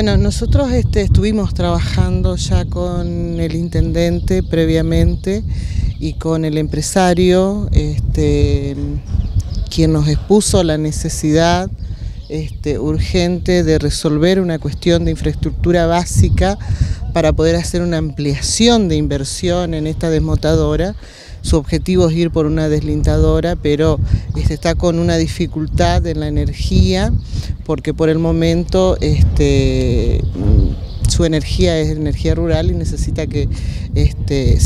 Bueno, nosotros este, estuvimos trabajando ya con el intendente previamente y con el empresario, este, quien nos expuso la necesidad este, urgente de resolver una cuestión de infraestructura básica para poder hacer una ampliación de inversión en esta desmotadora. Su objetivo es ir por una deslintadora, pero este, está con una dificultad en la energía, porque por el momento este, su energía es energía rural y necesita que este,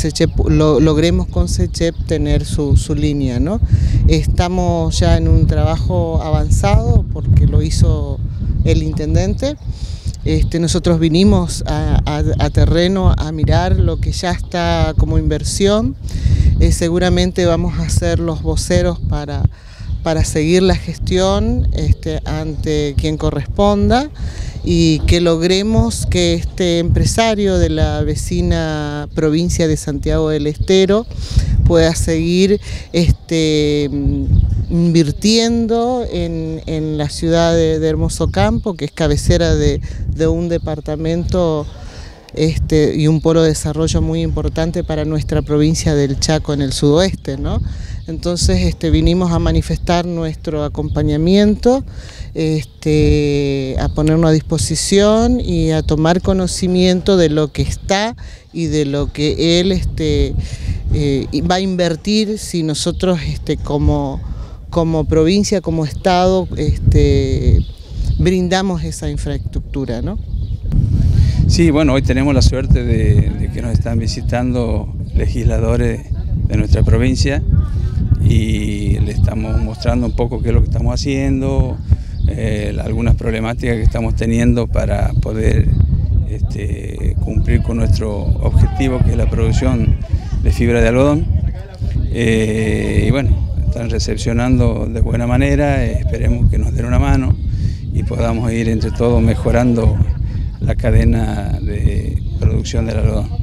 logremos con SECHEP tener su, línea. ¿no? Estamos ya en un trabajo avanzado porque lo hizo el intendente. Este, nosotros vinimos a, terreno a mirar lo que ya está como inversión. Eh, seguramente vamos a ser los voceros para, para seguir la gestión este, ante quien corresponda y que logremos que este empresario de la vecina provincia de Santiago del Estero pueda seguir este, invirtiendo en, la ciudad de, Hermoso Campo, que es cabecera de, un departamento este, y un polo de desarrollo muy importante para nuestra provincia del Chaco en el sudoeste. ¿no? Entonces este, vinimos a manifestar nuestro acompañamiento, este, a ponernos a disposición y a tomar conocimiento de lo que está y de lo que él este, eh, va a invertir si nosotros este, como, como provincia, como Estado, este, brindamos esa infraestructura. ¿no? Sí, bueno, hoy tenemos la suerte de, que nos están visitando legisladores de nuestra provincia y le estamos mostrando un poco qué es lo que estamos haciendo, eh, algunas problemáticas que estamos teniendo para poder este, cumplir con nuestro objetivo que es la producción de fibra de algodón. Eh, y bueno, están recepcionando de buena manera, esperemos que nos den una mano y podamos ir entre todos mejorando la cadena de producción del algodón.